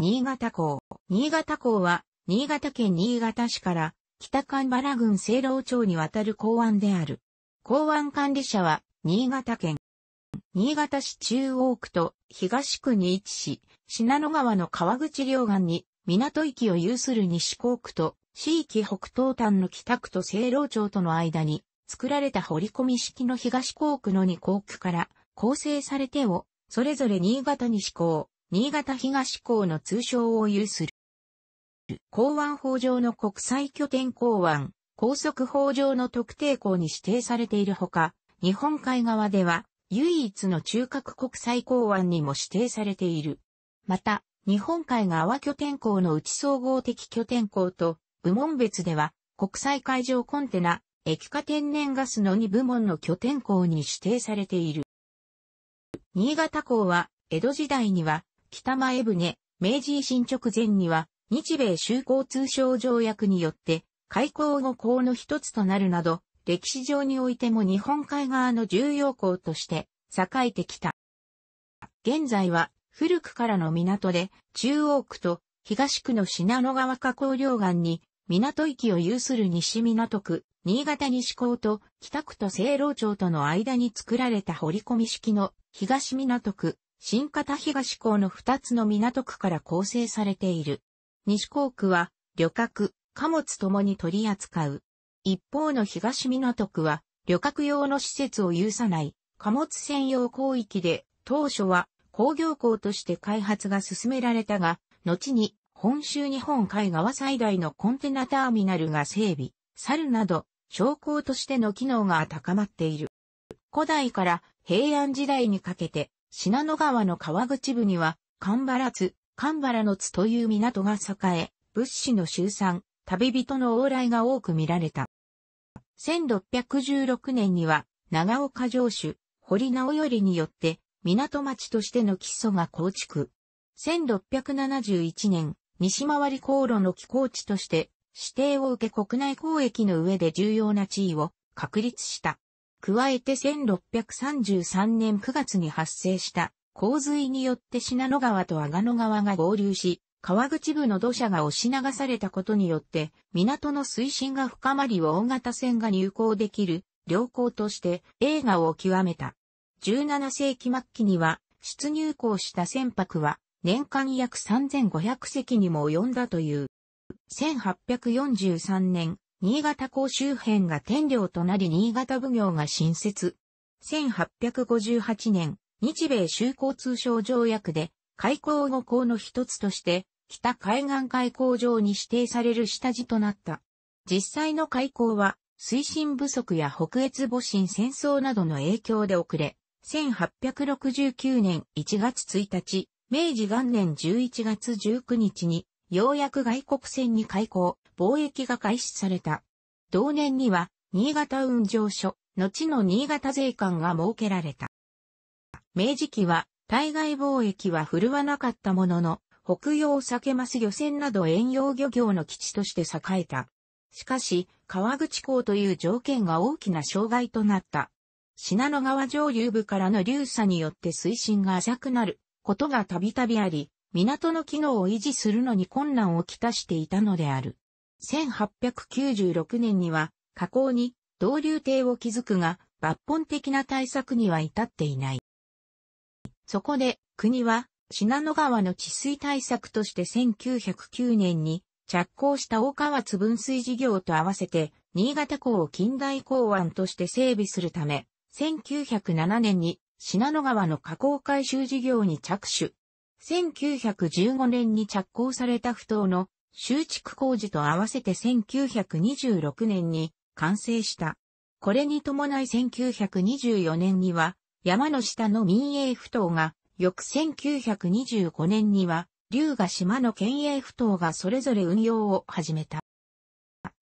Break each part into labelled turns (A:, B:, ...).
A: 新潟港。新潟港は、新潟県新潟市から北関原郡清老町に渡る港湾である。港湾管理者は、新潟県。新潟市中央区と東区に位置し、信濃川の川口両岸に港域を有する西港区と市域北東端の北区と清老町との間に作られた掘り込み式の東港区の2港区から構成されてを、それぞれ新潟西港、新潟東港の通称を有する。港湾法上の国際拠点港湾、高速法上の特定港に指定されているほか、日本海側では唯一の中核国際港湾にも指定されている。また、日本海側拠点港の内総合的拠点港と部門別では国際海上コンテナ、液化天然ガスの2部門の拠点港に指定されている。新潟港は江戸時代には北前船、明治維新直前には日米修好通商条約によって開港後港の一つとなるなど、歴史上においても日本海側の重要港として栄えてきた。現在は古くからの港で中央区と東区の信濃川河口両岸に港域を有する西港区、新潟西港と北区と清老町との間に作られた掘り込み式の東港区、新潟東港の二つの港区から構成されている。西港区は旅客、貨物ともに取り扱う。一方の東港区は旅客用の施設を有さない貨物専用広域で当初は工業港として開発が進められたが、後に本州日本海側最大のコンテナターミナルが整備、猿など商港としての機能が高まっている。古代から平安時代にかけて信濃川の川口部には、神原津、神原の津という港が栄え、物資の集散、旅人の往来が多く見られた。1616年には、長岡城主、堀直頼によって、港町としての基礎が構築。1671年、西回り航路の寄港地として、指定を受け国内交易の上で重要な地位を確立した。加えて1633年9月に発生した洪水によって信濃川と阿賀野川が合流し、川口部の土砂が押し流されたことによって、港の水深が深まり大型船が入港できる良港として映画を極めた。17世紀末期には出入港した船舶は年間約3500隻にも及んだという。1843年、新潟港周辺が天領となり新潟奉行が新設。1858年、日米修好通商条約で開港後港の一つとして北海岸開港場に指定される下地となった。実際の開港は推進不足や北越戊辰戦争などの影響で遅れ、1869年1月1日、明治元年11月19日にようやく外国船に開港、貿易が開始された。同年には、新潟運上所、後の新潟税関が設けられた。明治期は、対外貿易は振るわなかったものの、北洋酒ます漁船など遠洋漁業の基地として栄えた。しかし、川口港という条件が大きな障害となった。信濃川上流部からの流砂によって水深が浅くなることがたびたびあり、港の機能を維持するのに困難をきたしていたのである。1896年には、河口に導流堤を築くが、抜本的な対策には至っていない。そこで、国は、信濃川の治水対策として1909年に着工した大川津分水事業と合わせて、新潟港を近代港湾として整備するため、1907年に信濃川の河口改修事業に着手。1915年に着工された不当の修築工事と合わせて1926年に完成した。これに伴い1924年には山の下の民営不当が、翌1925年には龍が島の県営不当がそれぞれ運用を始めた。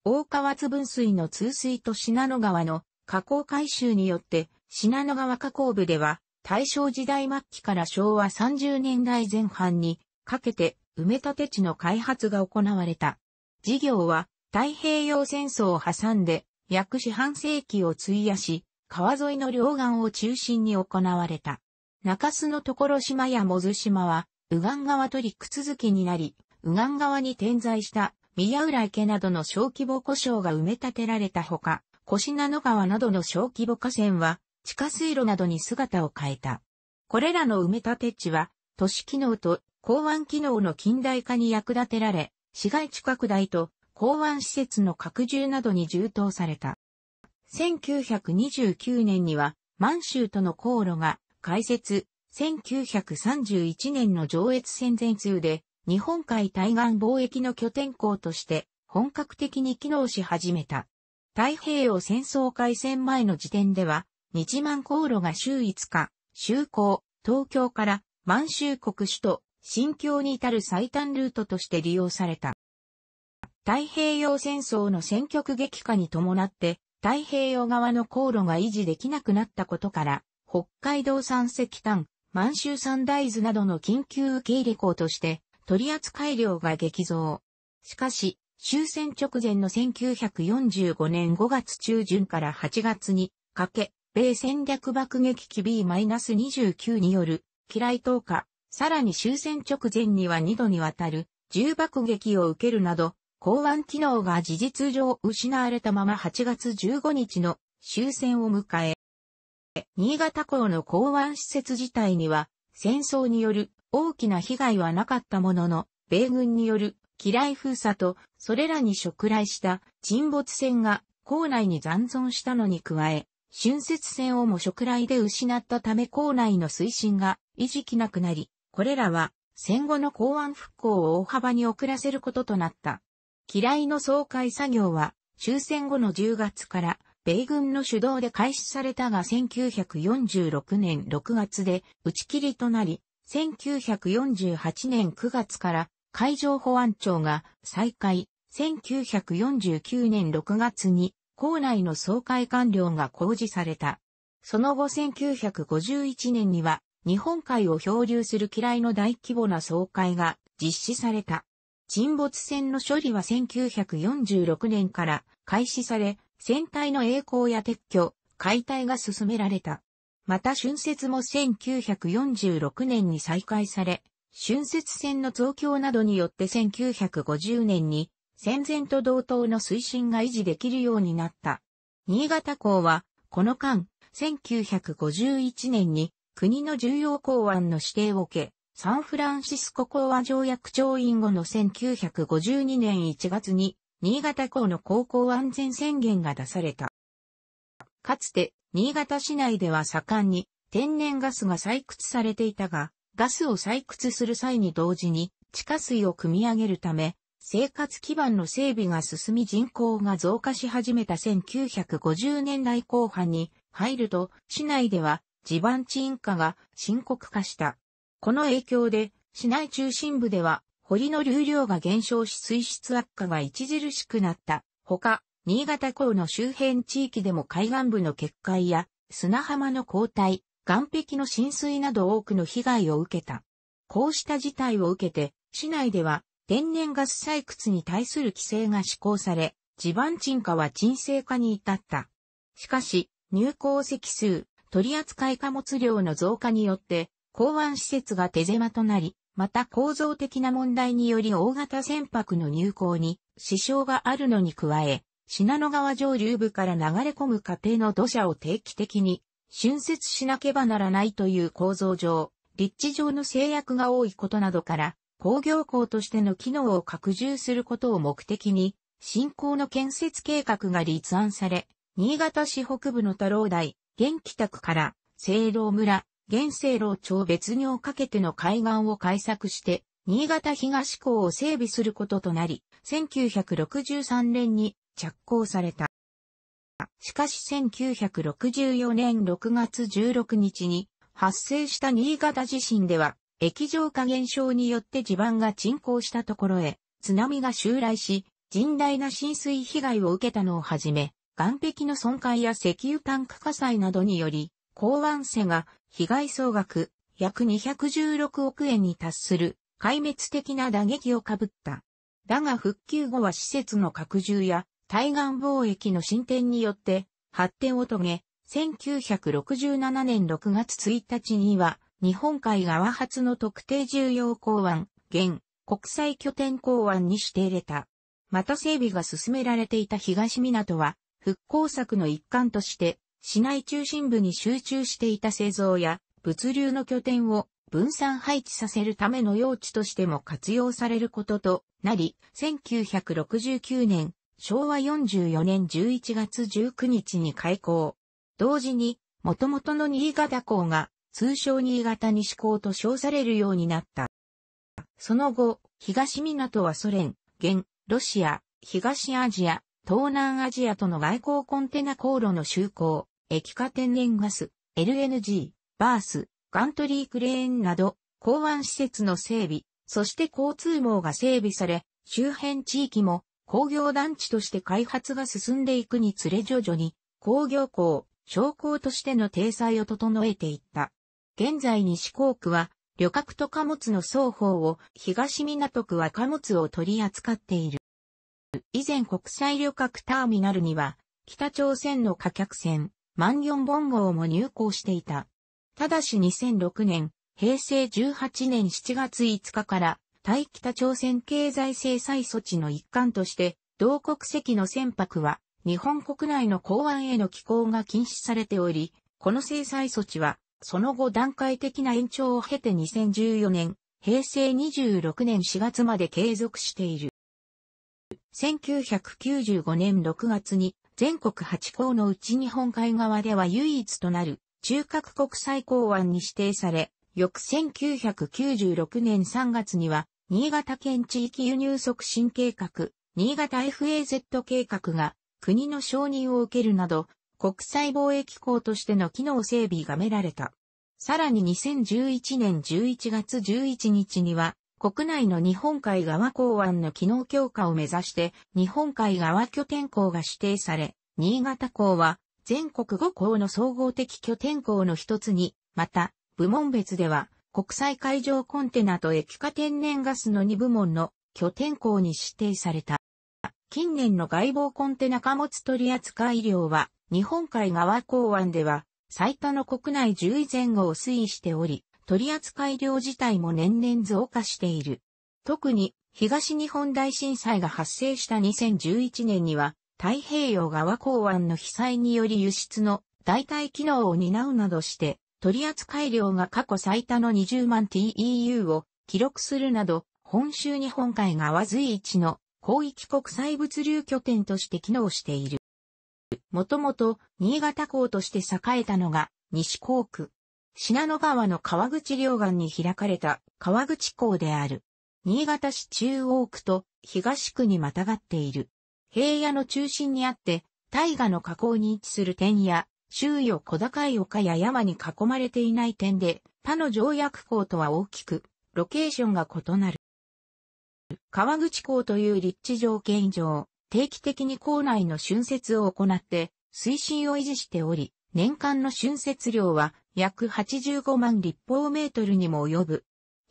A: 大川津分水の通水と信濃川の河口改修によって信濃川河口部では大正時代末期から昭和30年代前半にかけて埋め立て地の開発が行われた。事業は太平洋戦争を挟んで約四半世紀を費やし、川沿いの両岸を中心に行われた。中洲の所島やモズ島は右岸川と陸続きになり、右岸川に点在した宮浦池などの小規模故障が埋め立てられたほか、小品野川などの小規模河川は地下水路などに姿を変えた。これらの埋め立て地は都市機能と港湾機能の近代化に役立てられ、市街地拡大と港湾施設の拡充などに充当された。1929年には満州との航路が開設、1931年の上越戦前通で日本海対岸貿易の拠点港として本格的に機能し始めた。太平洋戦争開戦前の時点では日満航路が週5日、就航、東京から満州国首都、新京に至る最短ルートとして利用された。太平洋戦争の戦局激化に伴って太平洋側の航路が維持できなくなったことから、北海道産石炭、満州産大豆などの緊急受け入れ港として取扱量が激増。しかし、終戦直前の1945年5月中旬から8月にかけ、米戦略爆撃機 B-29 による機雷投下、さらに終戦直前には2度にわたる重爆撃を受けるなど、港湾機能が事実上失われたまま8月15日の終戦を迎え、新潟港の港湾施設自体には戦争による大きな被害はなかったものの、米軍による機雷封鎖と、それらに触来した沈没船が港内に残存したのに加え、春節船をも触来で失ったため港内の推進が維持きなくなり、これらは戦後の港湾復興を大幅に遅らせることとなった。機雷の総会作業は終戦後の10月から米軍の主導で開始されたが1946年6月で打ち切りとなり、1948年9月から海上保安庁が再開、1949年6月に校内の総会完了が公示された。その後1951年には日本海を漂流する機雷の大規模な総会が実施された。沈没船の処理は1946年から開始され、船体の栄光や撤去、解体が進められた。また春節も1946年に再開され、春節船の増強などによって1950年に戦前と同等の推進が維持できるようになった。新潟港は、この間、1951年に国の重要港湾の指定を受け、サンフランシスコ講和条約調印後の1952年1月に、新潟港の航行安全宣言が出された。かつて、新潟市内では盛んに天然ガスが採掘されていたが、ガスを採掘する際に同時に地下水を汲み上げるため、生活基盤の整備が進み人口が増加し始めた1950年代後半に入ると、市内では地盤地イン化が深刻化した。この影響で、市内中心部では堀の流量が減少し水質悪化が著しくなった。ほか、新潟港の周辺地域でも海岸部の決壊や砂浜の後退、岸壁の浸水など多くの被害を受けた。こうした事態を受けて、市内では天然ガス採掘に対する規制が施行され、地盤沈下は沈静化に至った。しかし、入港積数、取扱貨物量の増加によって、港湾施設が手狭となり、また構造的な問題により大型船舶の入港に支障があるのに加え、信濃川上流部から流れ込む過程の土砂を定期的に浚渫しなければならないという構造上、立地上の制約が多いことなどから、工業港としての機能を拡充することを目的に、新港の建設計画が立案され、新潟市北部の太郎台、現北区から、清老村、現清老町別にかけての海岸を開削して、新潟東港を整備することとなり、1963年に着工された。しかし1964年6月16日に発生した新潟地震では、液状化現象によって地盤が沈降したところへ、津波が襲来し、甚大な浸水被害を受けたのをはじめ、岸壁の損壊や石油タンク火災などにより、港湾瀬が被害総額約216億円に達する壊滅的な打撃をかぶった。だが復旧後は施設の拡充や対岸貿易の進展によって発展を遂げ、1967年6月1日には日本海側発の特定重要港湾、現、国際拠点港湾に指定れた。また整備が進められていた東港は、復興策の一環として、市内中心部に集中していた製造や物流の拠点を分散配置させるための用地としても活用されることとなり、1969年、昭和44年11月19日に開港。同時に、元々の新潟港が通称新潟西港と称されるようになった。その後、東港はソ連、現、ロシア、東アジア、東南アジアとの外交コンテナ航路の就航、液化天然ガス、LNG、バース、ガントリークレーンなど、港湾施設の整備、そして交通網が整備され、周辺地域も工業団地として開発が進んでいくにつれ徐々に工業港、商港としての体裁を整えていった。現在西港区は旅客と貨物の双方を東港区は貨物を取り扱っている。以前国際旅客ターミナルには北朝鮮の貨客船万ン本号も入港していた。ただし2006年、平成18年7月5日から、対北朝鮮経済制裁措置の一環として、同国籍の船舶は、日本国内の港湾への寄港が禁止されており、この制裁措置は、その後段階的な延長を経て2014年、平成26年4月まで継続している。1995年6月に全国8港のうち日本海側では唯一となる中核国際港湾に指定され、翌1996年3月には、新潟県地域輸入促進計画、新潟 FAZ 計画が国の承認を受けるなど、国際貿易港としての機能整備がめられた。さらに2011年11月11日には、国内の日本海側港湾の機能強化を目指して、日本海側拠点港が指定され、新潟港は全国5港の総合的拠点港の一つに、また、部門別では、国際海上コンテナと液化天然ガスの2部門の拠点港に指定された。近年の外防コンテナ貨物取扱量は、日本海側港湾では、最多の国内10位前後を推移しており、取扱量自体も年々増加している。特に、東日本大震災が発生した2011年には、太平洋側港湾の被災により輸出の代替機能を担うなどして、取扱量が過去最多の20万 TEU を記録するなど、本州日本海側随一の広域国際物流拠点として機能している。もともと、新潟港として栄えたのが、西港区。信濃川の川口両岸に開かれた川口港である。新潟市中央区と東区にまたがっている。平野の中心にあって、大河の河口に位置する点や、周囲を小高い丘や山に囲まれていない点で、他の条約港とは大きく、ロケーションが異なる。川口港という立地条件上、定期的に港内の春節を行って、水深を維持しており、年間の春節量は約85万立方メートルにも及ぶ。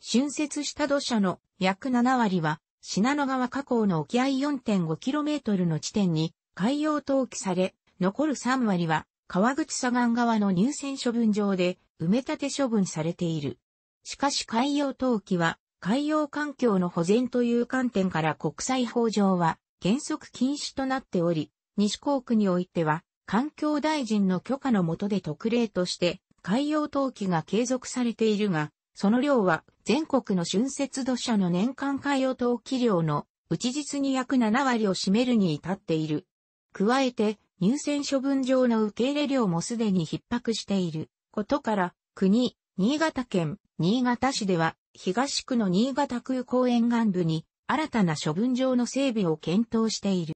A: 春節した土砂の約7割は信濃川河口の沖合 4.5km の地点に海洋投棄され、残る3割は川口左岸側の入選処分場で埋め立て処分されている。しかし海洋投棄は海洋環境の保全という観点から国際法上は原則禁止となっており、西港区においては環境大臣の許可の下で特例として海洋投棄が継続されているが、その量は全国の春節土砂の年間海洋投棄量の内実に約7割を占めるに至っている。加えて、入選処分場の受け入れ量もすでに逼迫していることから、国、新潟県、新潟市では、東区の新潟空港沿岸部に、新たな処分場の整備を検討している。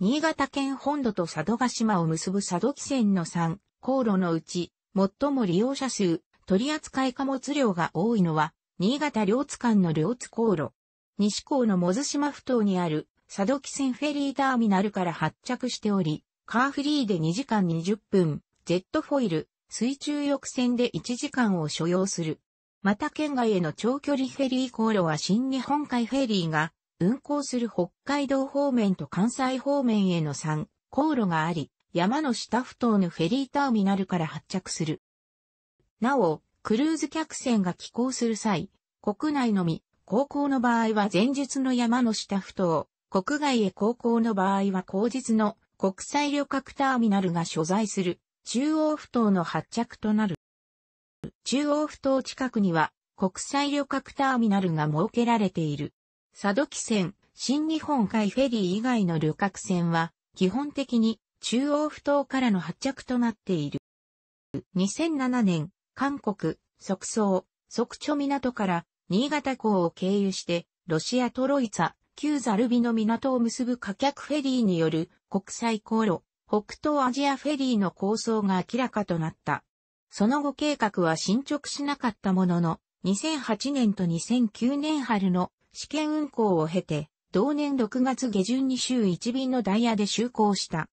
A: 新潟県本土と佐渡島を結ぶ佐渡汽船の3、航路のうち、最も利用者数、取扱貨物量が多いのは、新潟両津間の両津航路。西港のモズ島埠頭にある佐渡汽船フェリーターミナルから発着しており、カーフリーで2時間20分、ジェットフォイル、水中翼船で1時間を所要する。また県外への長距離フェリー航路は新日本海フェリーが運航する北海道方面と関西方面への3航路があり、山の下埠頭のフェリーターミナルから発着する。なお、クルーズ客船が寄港する際、国内のみ、航行の場合は前日の山の下ふ頭、国外へ航行の場合は後日の国際旅客ターミナルが所在する中央ふ頭の発着となる。中央ふ頭近くには国際旅客ターミナルが設けられている。佐渡汽船、新日本海フェリー以外の旅客船は基本的に中央ふ頭からの発着となっている。2007年、韓国、即走、即著港から新潟港を経由して、ロシアトロイツァ、旧ザルビの港を結ぶ貨客フェリーによる国際航路、北東アジアフェリーの構想が明らかとなった。その後計画は進捗しなかったものの、2008年と2009年春の試験運行を経て、同年6月下旬に週1便のダイヤで就航した。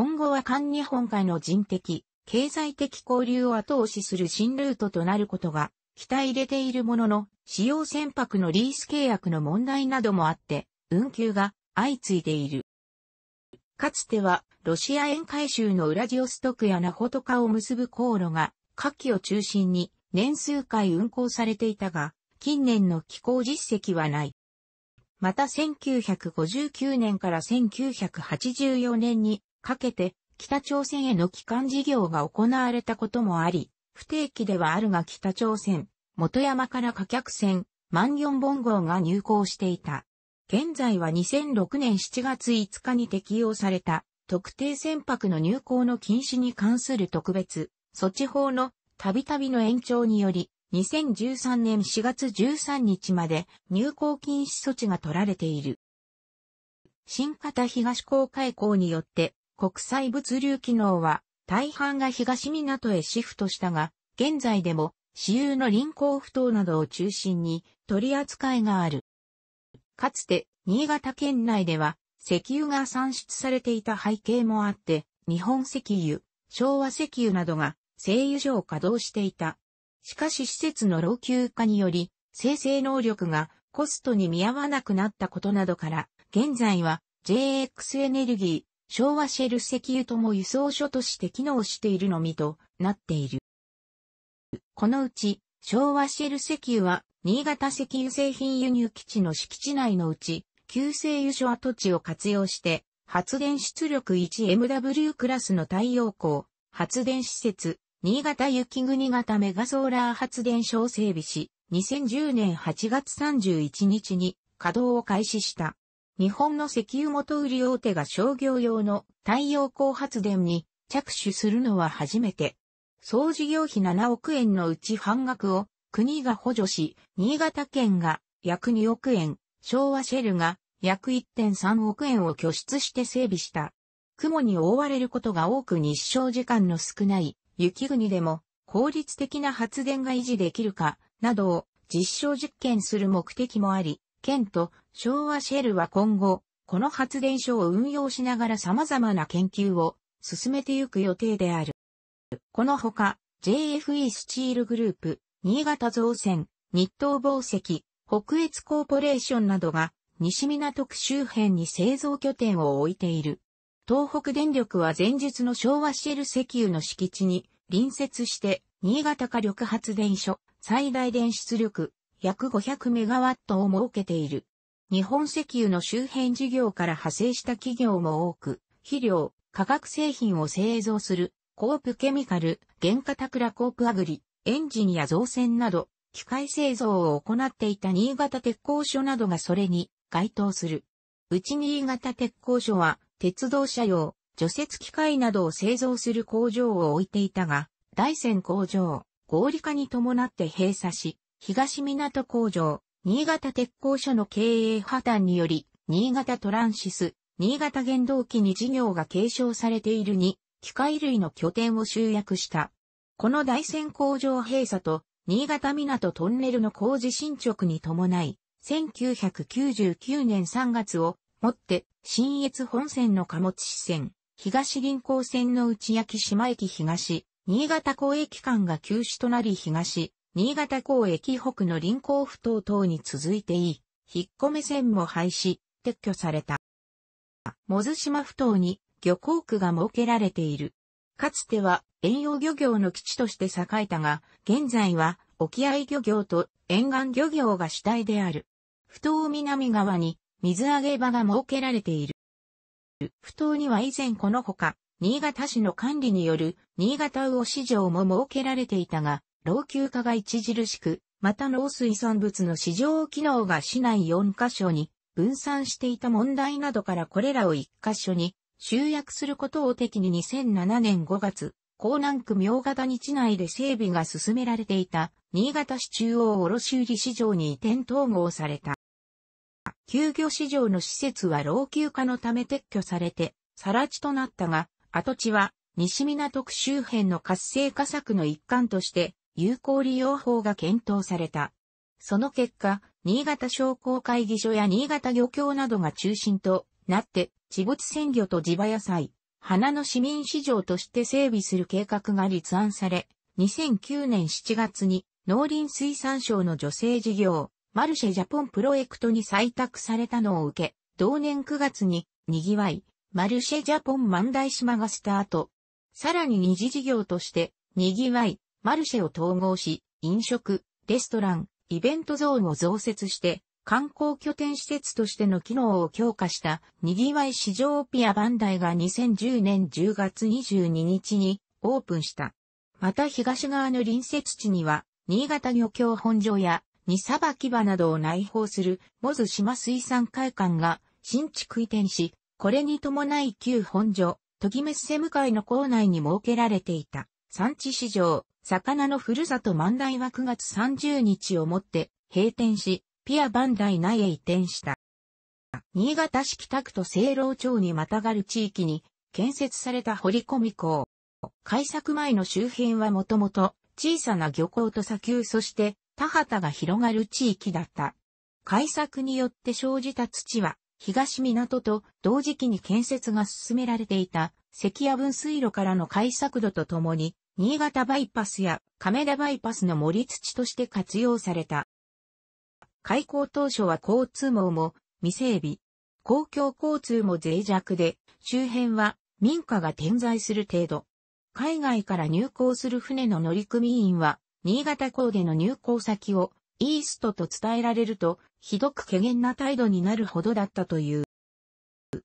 A: 今後は韓日本海の人的、経済的交流を後押しする新ルートとなることが期待入れているものの、使用船舶のリース契約の問題などもあって、運休が相次いでいる。かつては、ロシア沿海州のウラジオストクやナホトカを結ぶ航路が、夏季を中心に年数回運行されていたが、近年の寄港実績はない。また1959年から1984年にかけて北朝鮮への帰還事業が行われたこともあり、不定期ではあるが北朝鮮、元山から貨客船、万ン本号が入港していた。現在は2006年7月5日に適用された特定船舶の入港の禁止に関する特別措置法のたびたびの延長により2013年4月13日まで入港禁止措置が取られている。新型東港開港によって国際物流機能は大半が東港へシフトしたが、現在でも私有の臨港不当などを中心に取り扱いがある。かつて新潟県内では石油が産出されていた背景もあって、日本石油、昭和石油などが製油所を稼働していた。しかし施設の老朽化により、生成能力がコストに見合わなくなったことなどから、現在は JX エネルギー、昭和シェル石油とも輸送所として機能しているのみとなっている。このうち、昭和シェル石油は、新潟石油製品輸入基地の敷地内のうち、旧製油所跡地を活用して、発電出力 1MW クラスの太陽光、発電施設、新潟雪国型メガソーラー発電所を整備し、2010年8月31日に稼働を開始した。日本の石油元売り大手が商業用の太陽光発電に着手するのは初めて。総事業費7億円のうち半額を国が補助し、新潟県が約2億円、昭和シェルが約1.3億円を拠出して整備した。雲に覆われることが多く日照時間の少ない雪国でも効率的な発電が維持できるか、などを実証実験する目的もあり、県と昭和シェルは今後、この発電所を運用しながら様々な研究を進めてゆく予定である。このほか、JFE スチールグループ、新潟造船、日東紡績、北越コーポレーションなどが西港区周辺に製造拠点を置いている。東北電力は前述の昭和シェル石油の敷地に隣接して新潟火力発電所最大電出力約500メガワットを設けている。日本石油の周辺事業から派生した企業も多く、肥料、化学製品を製造するコープケミカル、原価タクラコープアグリ、エンジンや造船など、機械製造を行っていた新潟鉄工所などがそれに該当する。内新潟鉄工所は鉄道車用、除雪機械などを製造する工場を置いていたが、大山工場、合理化に伴って閉鎖し、東港工場、新潟鉄工所の経営破綻により、新潟トランシス、新潟原動機に事業が継承されているに、機械類の拠点を集約した。この大山工場閉鎖と、新潟港トンネルの工事進捗に伴い、1999年3月をもって、新越本線の貨物支線、東臨港線の内焼島駅東、新潟港駅間が休止となり東、新潟港駅北の臨港不等等に続いていい、引っ込め線も廃止、撤去された。モズ島不等に漁港区が設けられている。かつては遠洋漁業の基地として栄えたが、現在は沖合漁業と沿岸漁業が主体である。不島南側に水揚げ場が設けられている。不島には以前このほか、新潟市の管理による新潟魚市場も設けられていたが、老朽化が著しく、また農水産物の市場機能が市内4カ所に分散していた問題などからこれらを1カ所に集約することを敵に2007年5月、江南区明型日内で整備が進められていた新潟市中央卸売市場に移転統合された。休漁市場の施設は老朽化のため撤去されて、更地となったが、跡地は西港区周辺の活性化策の一環として有効利用法が検討された。その結果、新潟商工会議所や新潟漁協などが中心となって、地物鮮魚と地場野菜、花の市民市場として整備する計画が立案され、2009年7月に農林水産省の女性事業、マルシェジャポンプロエクトに採択されたのを受け、同年9月に、にぎわい、マルシェジャポン万代島がスタート。さらに二次事業として、にぎわい、マルシェを統合し、飲食、レストラン、イベントゾーンを増設して、観光拠点施設としての機能を強化したにぎわい市場オピアバンダイが2010年10月22日にオープンした。また東側の隣接地には、新潟漁協本所や二さばき場などを内包するモズ島水産会館が新築移転し、これに伴い旧本所、トギメッセ向かいの構内に設けられていた産地市場、魚のふるさと万代は9月30日をもって閉店し、ピアバンダイ内へ移転した。新潟市北区と清老町にまたがる地域に建設された掘り込み港。開削前の周辺はもともと小さな漁港と砂丘そして田畑が広がる地域だった。開削によって生じた土は東港と同時期に建設が進められていた関谷分水路からの開削度とともに新潟バイパスや亀田バイパスの盛り土として活用された。開港当初は交通網も未整備、公共交通も脆弱で、周辺は民家が点在する程度。海外から入港する船の乗組員は、新潟港での入港先をイーストと伝えられると、ひどく怪げな態度になるほどだったという。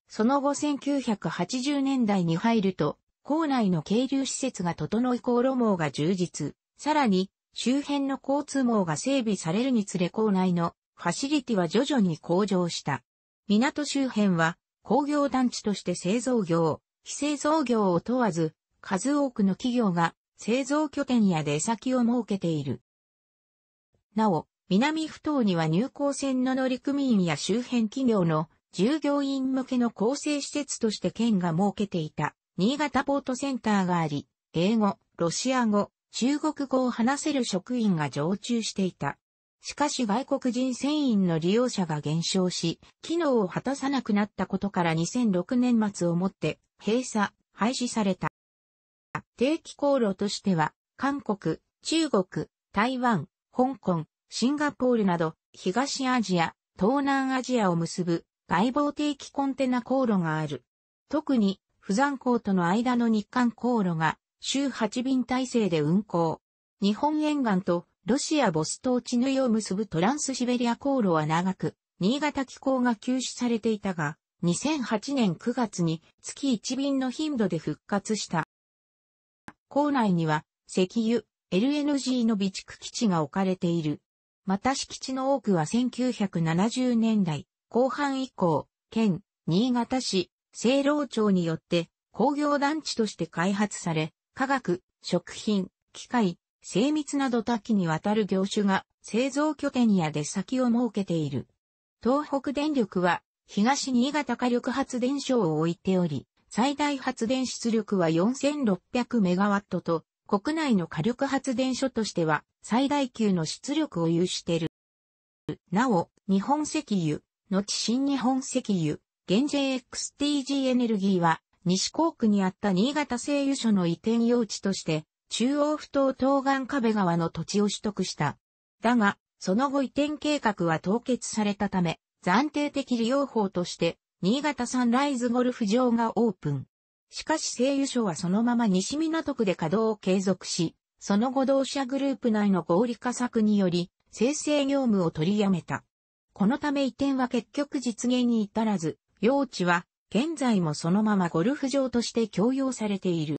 A: その後1980年代に入ると、港内の渓流施設が整い航路網が充実。さらに、周辺の交通網が整備されるにつれ港内のファシリティは徐々に向上した。港周辺は工業団地として製造業、非製造業を問わず、数多くの企業が製造拠点や出先を設けている。なお、南不島には入港船の乗組員や周辺企業の従業員向けの構成施設として県が設けていた新潟ポートセンターがあり、英語、ロシア語、中国語を話せる職員が常駐していた。しかし外国人船員の利用者が減少し、機能を果たさなくなったことから2006年末をもって閉鎖、廃止された。定期航路としては、韓国、中国、台湾、香港、シンガポールなど、東アジア、東南アジアを結ぶ外房定期コンテナ航路がある。特に、不山港との間の日韓航路が週8便体制で運行。日本沿岸とロシアボストーチヌイを結ぶトランスシベリア航路は長く、新潟機構が休止されていたが、2008年9月に月1便の頻度で復活した。港内には石油、LNG の備蓄基地が置かれている。また敷地の多くは1970年代後半以降、県、新潟市、清老町によって工業団地として開発され、化学、食品、機械、精密など多岐にわたる業種が製造拠点や出先を設けている。東北電力は東新潟火力発電所を置いており、最大発電出力は4600メガワットと、国内の火力発電所としては最大級の出力を有している。なお、日本石油、後新日本石油、現 JXTG エネルギーは西港区にあった新潟製油所の移転用地として、中央不島東岸壁川の土地を取得した。だが、その後移転計画は凍結されたため、暫定的利用法として、新潟サンライズゴルフ場がオープン。しかし製油所はそのまま西港区で稼働を継続し、その後同社グループ内の合理化策により、生成業務を取りやめた。このため移転は結局実現に至らず、用地は現在もそのままゴルフ場として供用されている。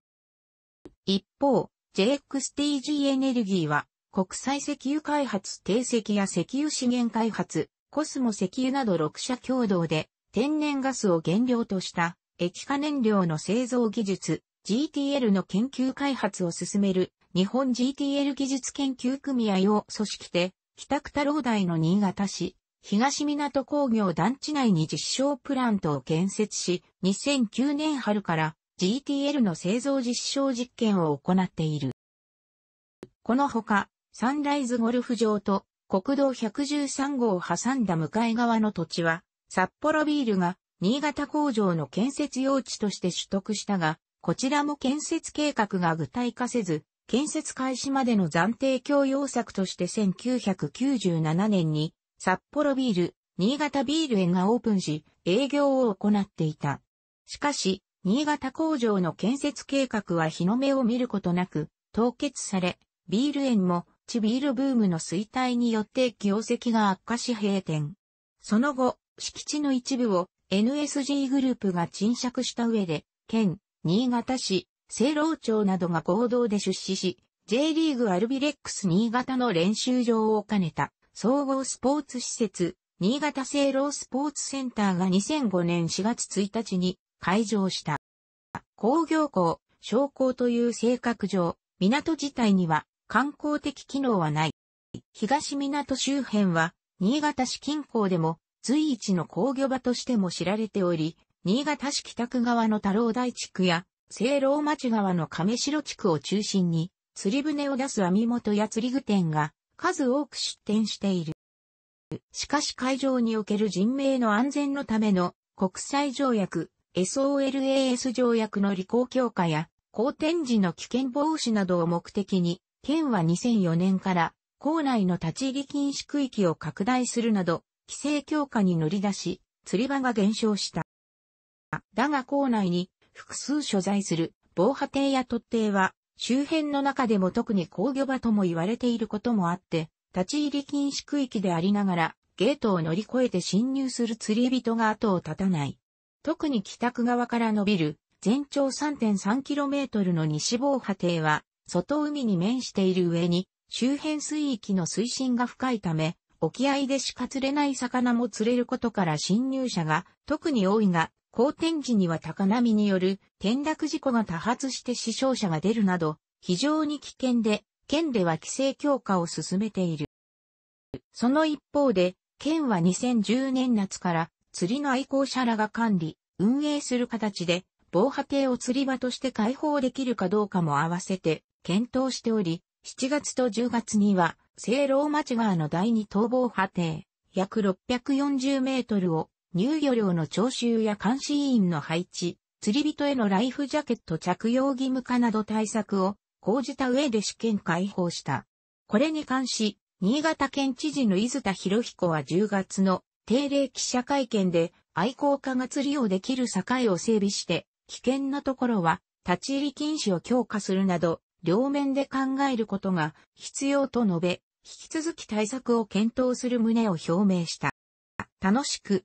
A: 一方、JXTG エネルギーは国際石油開発定石や石油資源開発、コスモ石油など6社共同で天然ガスを原料とした液化燃料の製造技術 GTL の研究開発を進める日本 GTL 技術研究組合を組織で北区太郎台の新潟市東港工業団地内に実証プラントを建設し2009年春から GTL の製造実証実験を行っている。このほか、サンライズゴルフ場と国道113号を挟んだ向かい側の土地は、札幌ビールが新潟工場の建設用地として取得したが、こちらも建設計画が具体化せず、建設開始までの暫定供用策として1997年に札幌ビール、新潟ビール園がオープンし、営業を行っていた。しかし、新潟工場の建設計画は日の目を見ることなく、凍結され、ビール園も地ビールブームの衰退によって業績が悪化し閉店。その後、敷地の一部を NSG グループが賃借した上で、県、新潟市、清老町などが合同で出資し、J リーグアルビレックス新潟の練習場を兼ねた総合スポーツ施設、新潟清老スポーツセンターが2005年4月1日に開場した。工業港、商港という性格上、港自体には観光的機能はない。東港周辺は、新潟市近郊でも随一の工業場としても知られており、新潟市北区側の太郎台地区や、清老町側の亀城地区を中心に、釣り船を出す網元や釣り具店が数多く出店している。しかし海上における人命の安全のための国際条約、SOLAS 条約の履行強化や、公展時の危険防止などを目的に、県は2004年から校内の立ち入り禁止区域を拡大するなど、規制強化に乗り出し、釣り場が減少した。だが校内に複数所在する防波堤や突堤は、周辺の中でも特に工業場とも言われていることもあって、立ち入り禁止区域でありながら、ゲートを乗り越えて侵入する釣り人が後を絶たない。特に北区側から伸びる全長 3.3km の西防波堤は、外海に面している上に、周辺水域の水深が深いため、沖合でしか釣れない魚も釣れることから侵入者が特に多いが、好天時には高波による転落事故が多発して死傷者が出るなど、非常に危険で、県では規制強化を進めている。その一方で、県は2010年夏から釣りの愛好者らが管理、運営する形で、防波堤を釣り場として開放できるかどうかも合わせて検討しており、7月と10月には、聖老町川の第二逃亡波堤、約640メートルを入漁料の徴収や監視員の配置、釣り人へのライフジャケット着用義務化など対策を講じた上で試験開放した。これに関し、新潟県知事の伊豆田博彦は10月の定例記者会見で愛好家が釣りをできる境を整備して、危険なところは立ち入り禁止を強化するなど、両面で考えることが必要と述べ、引き続き対策を検討する旨を表明した。楽しく